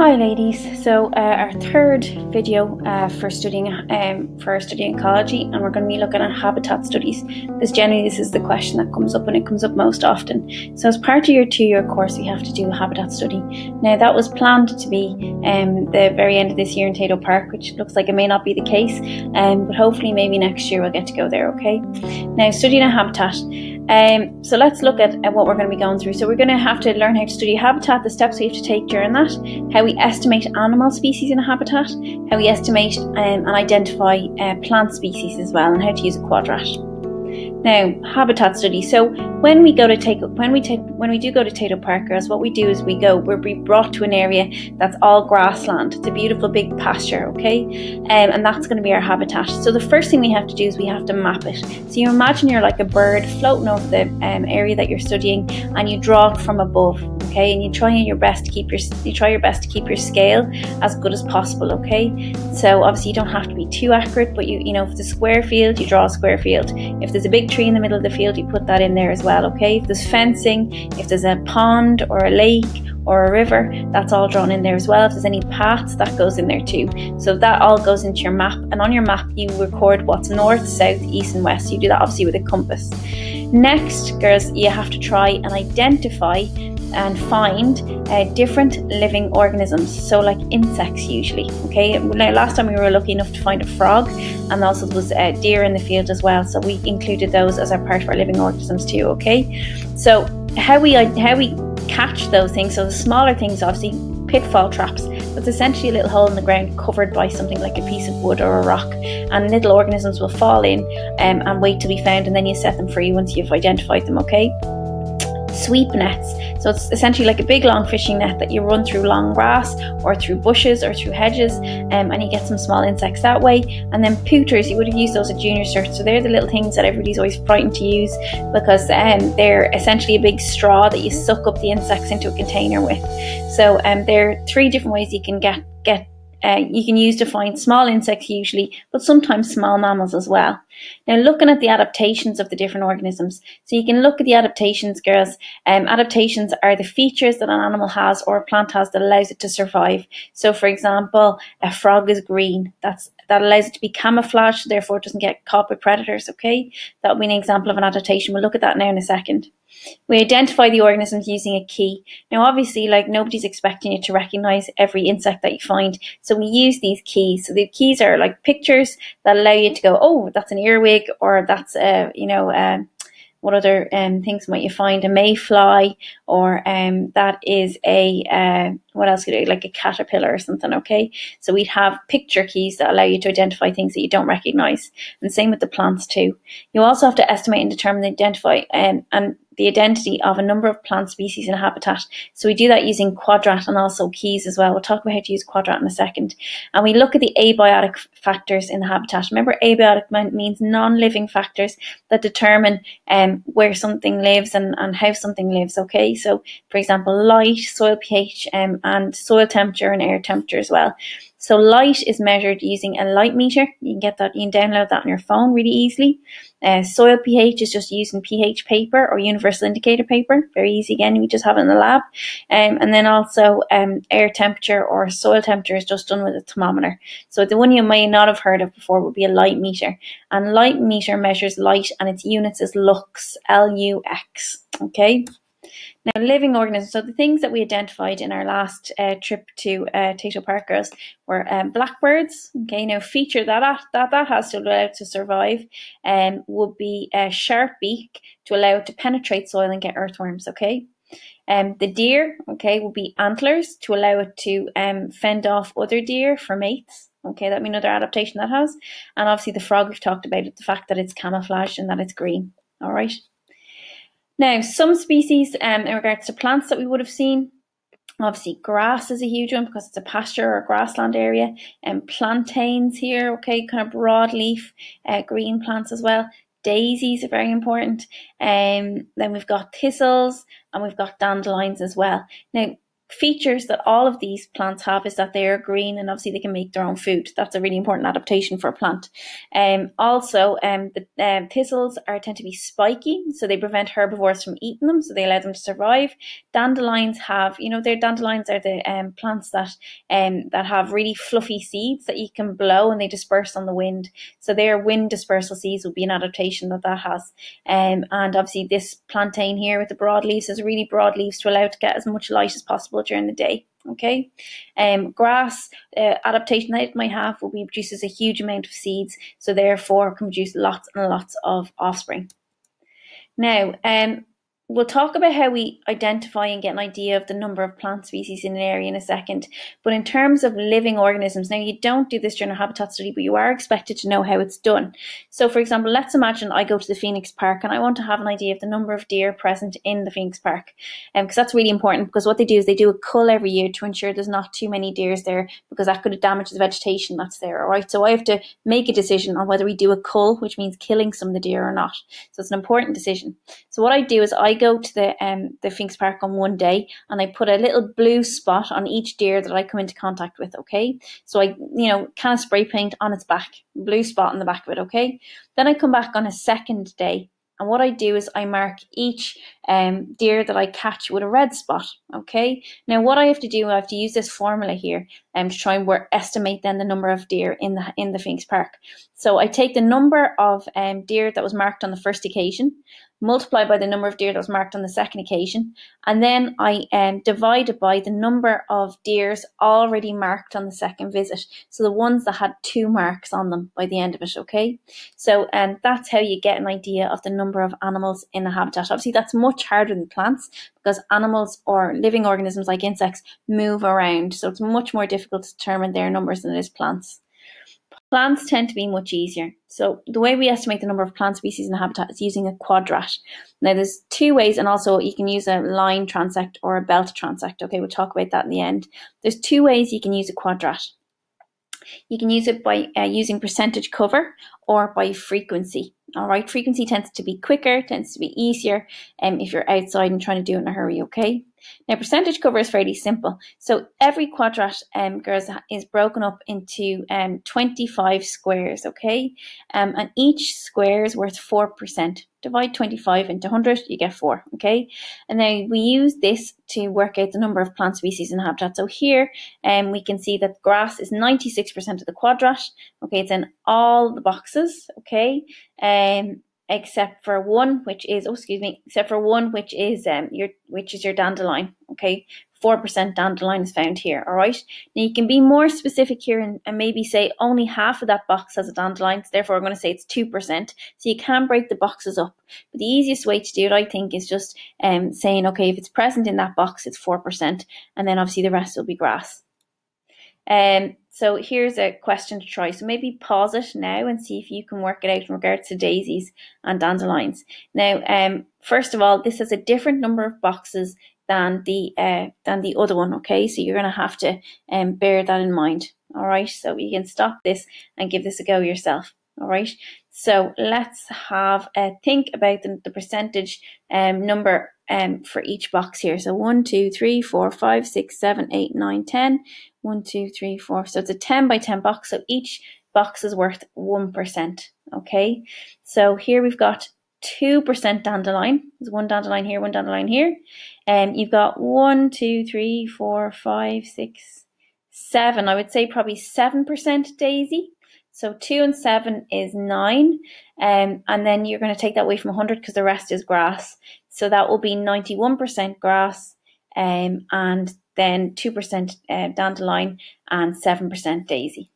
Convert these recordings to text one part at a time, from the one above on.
Hi ladies, so uh, our third video uh, for studying um, for studying ecology and we're going to be looking at habitat studies because generally this is the question that comes up and it comes up most often. So as part of your two-year course we have to do a habitat study. Now that was planned to be um, the very end of this year in Tayto Park which looks like it may not be the case um, but hopefully maybe next year we'll get to go there, okay? Now studying a habitat, um, so let's look at, at what we're going to be going through. So we're going to have to learn how to study habitat, the steps we have to take during that, how we estimate animal species in a habitat, how we estimate um, and identify uh, plant species as well, and how to use a quadrat. Now, habitat study. So when we go to take when we take when we do go to Tayto Park, girls, what we do is we go we're brought to an area that's all grassland. It's a beautiful big pasture, okay, um, and that's going to be our habitat. So the first thing we have to do is we have to map it. So you imagine you're like a bird floating over the um, area that you're studying, and you draw it from above, okay, and you try your best to keep your you try your best to keep your scale as good as possible, okay. So obviously you don't have to be too accurate, but you you know if it's a square field, you draw a square field. If there's a big tree in the middle of the field, you put that in there as well, okay? If there's fencing, if there's a pond or a lake or a river, that's all drawn in there as well. If there's any paths, that goes in there too. So that all goes into your map, and on your map, you record what's north, south, east, and west. You do that obviously with a compass. Next, girls, you have to try and identify and find uh, different living organisms. So, like insects, usually. Okay. Now, last time we were lucky enough to find a frog, and also there was a deer in the field as well. So we included those as our part of our living organisms too. Okay. So how we how we catch those things. So the smaller things, obviously, pitfall traps. It's essentially a little hole in the ground covered by something like a piece of wood or a rock, and little organisms will fall in um, and wait to be found, and then you set them free once you've identified them. Okay sweep nets. So it's essentially like a big long fishing net that you run through long grass or through bushes or through hedges, um, and you get some small insects that way. And then pooters, you would have used those at junior cert. So they're the little things that everybody's always frightened to use because um, they're essentially a big straw that you suck up the insects into a container with. So um, there are three different ways you can get get uh, you can use to find small insects usually, but sometimes small mammals as well. Now, looking at the adaptations of the different organisms. So you can look at the adaptations, girls. Um, adaptations are the features that an animal has or a plant has that allows it to survive. So, for example, a frog is green. That's that allows it to be camouflaged, therefore it doesn't get caught by predators. Okay, that would be an example of an adaptation. We'll look at that now in a second. We identify the organisms using a key. Now, obviously, like nobody's expecting you to recognize every insect that you find. So we use these keys. So the keys are like pictures that allow you to go, oh, that's an earwig or that's a, you know, a, what other um, things might you find? A mayfly, or um, that is a uh, what else could do, like a caterpillar or something? Okay, so we'd have picture keys that allow you to identify things that you don't recognize, and same with the plants too. You also have to estimate and determine, identify, um, and the identity of a number of plant species in a habitat. So we do that using quadrat and also keys as well. We'll talk about how to use quadrat in a second. And we look at the abiotic factors in the habitat. Remember, abiotic means non-living factors that determine um, where something lives and, and how something lives. Okay, so for example, light, soil pH, um, and soil temperature and air temperature as well. So light is measured using a light meter. You can get that, you can download that on your phone really easily. Uh, soil pH is just using pH paper or universal indicator paper. Very easy again, we just have it in the lab. Um, and then also um, air temperature or soil temperature is just done with a thermometer. So the one you may not have heard of before would be a light meter. And light meter measures light and its units is lux, L-U-X. Okay. Now, living organisms. So the things that we identified in our last uh, trip to uh, Tayto Park Girls were um, blackbirds. Okay, now feature that that that has to allow it to survive um, would be a sharp beak to allow it to penetrate soil and get earthworms. Okay. Um, the deer, okay, will be antlers to allow it to um, fend off other deer for mates. Okay, that means another adaptation that has. And obviously the frog we've talked about the fact that it's camouflaged and that it's green. All right. Now, some species um, in regards to plants that we would have seen, obviously grass is a huge one because it's a pasture or grassland area, and plantains here, okay, kind of broadleaf uh, green plants as well. Daisies are very important. Um, then we've got thistles and we've got dandelions as well. Now, features that all of these plants have is that they are green and obviously they can make their own food. That's a really important adaptation for a plant. Um, also, um, the um, thistles are tend to be spiky, so they prevent herbivores from eating them, so they allow them to survive. Dandelions have, you know, their dandelions are the um, plants that um, that have really fluffy seeds that you can blow and they disperse on the wind. So their wind dispersal seeds will be an adaptation that that has. Um, and obviously this plantain here with the broad leaves has really broad leaves to allow it to get as much light as possible during the day. Okay, um, grass uh, adaptation that it might have will be produces a huge amount of seeds, so therefore can produce lots and lots of offspring. Now, um, We'll talk about how we identify and get an idea of the number of plant species in an area in a second. But in terms of living organisms, now you don't do this during a habitat study, but you are expected to know how it's done. So, for example, let's imagine I go to the Phoenix Park and I want to have an idea of the number of deer present in the Phoenix Park. Um, because that's really important because what they do is they do a cull every year to ensure there's not too many deers there because that could damage the vegetation that's there. All right. So I have to make a decision on whether we do a cull, which means killing some of the deer or not. So it's an important decision. So what I do is I go to the um the Phoenix Park on one day and I put a little blue spot on each deer that I come into contact with, okay? So I, you know, kind of spray paint on its back, blue spot on the back of it, okay? Then I come back on a second day and what I do is I mark each um, deer that I catch with a red spot. Okay. Now what I have to do, I have to use this formula here um, to try and work, estimate then the number of deer in the in the Phoenix Park. So I take the number of um, deer that was marked on the first occasion multiply by the number of deer that was marked on the second occasion, and then I um, divide it by the number of deers already marked on the second visit. So the ones that had two marks on them by the end of it, okay? So and um, that's how you get an idea of the number of animals in a habitat. Obviously, that's much harder than plants because animals or living organisms like insects move around. So it's much more difficult to determine their numbers than it is plants. Plants tend to be much easier. So the way we estimate the number of plant species in a habitat is using a quadrat. Now there's two ways, and also you can use a line transect or a belt transect. Okay, we'll talk about that in the end. There's two ways you can use a quadrat. You can use it by uh, using percentage cover or by frequency. All right, frequency tends to be quicker, tends to be easier um, if you're outside and trying to do it in a hurry, okay? Now, percentage cover is fairly simple. So every quadrat, um, girls, is broken up into um, 25 squares, okay? Um, and each square is worth 4%. Divide 25 into 100, you get 4, okay? And then we use this to work out the number of plant species in the habitat. So here um, we can see that grass is 96% of the quadrat, okay? It's in all the boxes, okay? Um, except for one, which is oh excuse me, except for one, which is um your which is your dandelion. Okay, four percent dandelion is found here. All right. Now you can be more specific here and, and maybe say only half of that box has a dandelion. So therefore, I'm going to say it's two percent. So you can break the boxes up. But the easiest way to do it, I think, is just um saying okay, if it's present in that box, it's four percent, and then obviously the rest will be grass. Um, so here's a question to try. So maybe pause it now and see if you can work it out in regards to daisies and dandelions. Now, um, first of all, this has a different number of boxes than the uh, than the other one. Okay, so you're going to have to um, bear that in mind. All right, so you can stop this and give this a go yourself. All right, so let's have a think about the, the percentage um, number um, for each box here. So 1, 2, 3, 4, 5, 6, 7, 8, 9, 10. 1, 2, 3, 4. So it's a 10 by 10 box. So each box is worth 1%. Okay. So here we've got 2% dandelion. There's one dandelion here, one dandelion here. And um, you've got 1, 2, 3, 4, 5, 6, 7. I would say probably 7% daisy. So 2 and 7 is 9. Um, and then you're going to take that away from 100 because the rest is grass. So that will be 91% grass um, and then 2% uh, dandelion and 7% daisy.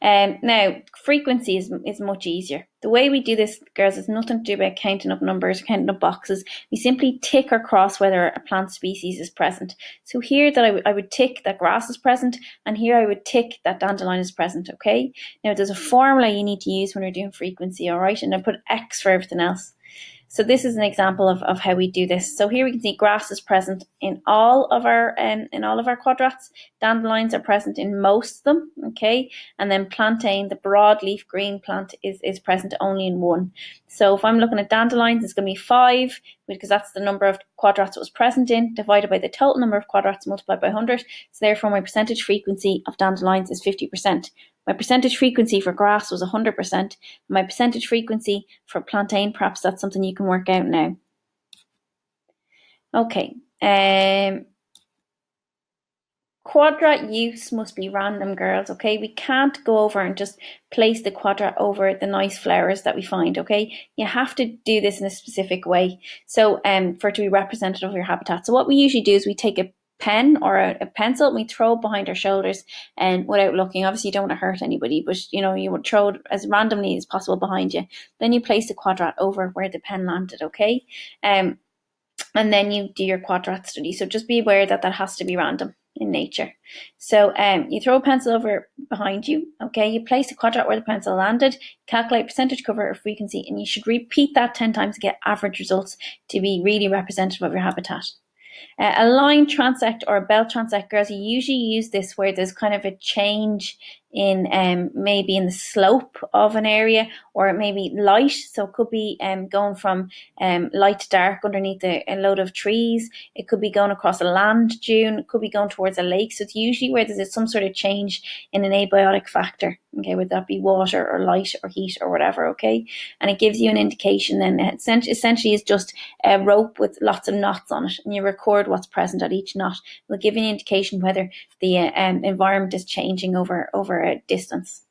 Um, now, frequency is, is much easier. The way we do this, girls, is nothing to do about counting up numbers, counting up boxes. We simply tick or cross whether a plant species is present. So here that I, I would tick that grass is present, and here I would tick that dandelion is present, okay? Now, there's a formula you need to use when you're doing frequency, all right? And I put X for everything else. So this is an example of, of how we do this. So here we can see grass is present in all of our um, in all of our quadrats. Dandelions are present in most of them, okay? And then plantain, the broadleaf green plant, is, is present only in one. So if I'm looking at dandelions, it's going to be five because that's the number of quadrats it was present in, divided by the total number of quadrats multiplied by 100. So therefore my percentage frequency of dandelions is 50%. My percentage frequency for grass was 100%. My percentage frequency for plantain, perhaps that's something you can work out now. Okay. Um, quadrat use must be random, girls, okay? We can't go over and just place the quadrat over the nice flowers that we find, okay? You have to do this in a specific way so um, for it to be representative of your habitat. So what we usually do is we take a pen or a, a, pencil we throw it behind our shoulders and without looking. Obviously you don't want to hurt anybody but you know you would throw it as randomly as possible behind you. Then you place the quadrat over where the pen landed okay? Um and then you do your quadrat study. So just be aware that that has to be random in nature. So um you throw a pencil over behind you okay? You place the quadrat where the pencil landed calculate percentage cover or frequency and you should repeat that 10 times to get average results to be really representative of your habitat uh, a line transect or a belt transect, girls, you usually use this where there's kind of a change in um, maybe in the slope of an area or it may be light. So it could be um, going from um, light to dark underneath a, a, load of trees. It could be going across a land dune. It could be going towards a lake. So it's usually where there's some sort of change in an abiotic factor. Okay would that be water or light or heat or whatever okay? And it gives you an indication then it essentially is just a rope with lots of knots on it and you record what's present at each knot. It will give you an indication whether the uh, um, environment is changing over over distance.